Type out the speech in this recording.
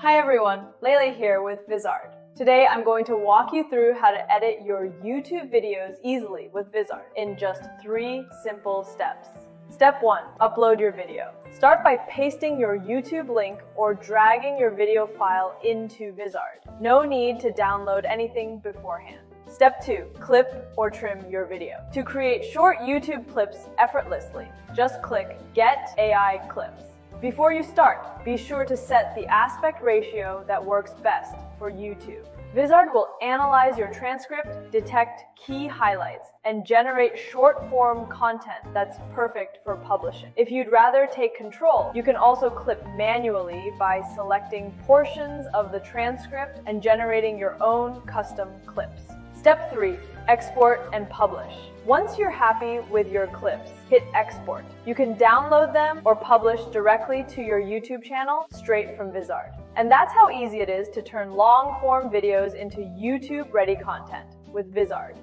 Hi everyone, Lele here with Vizard. Today I'm going to walk you through how to edit your YouTube videos easily with Vizard in just three simple steps. Step 1. Upload your video. Start by pasting your YouTube link or dragging your video file into Vizard. No need to download anything beforehand. Step 2. Clip or trim your video. To create short YouTube clips effortlessly, just click Get AI Clips. Before you start, be sure to set the aspect ratio that works best for YouTube. Vizard will analyze your transcript, detect key highlights, and generate short form content that's perfect for publishing. If you'd rather take control, you can also clip manually by selecting portions of the transcript and generating your own custom clips. Step 3. Export and publish. Once you're happy with your clips, hit export. You can download them or publish directly to your YouTube channel straight from Vizard. And that's how easy it is to turn long form videos into YouTube ready content with Vizard.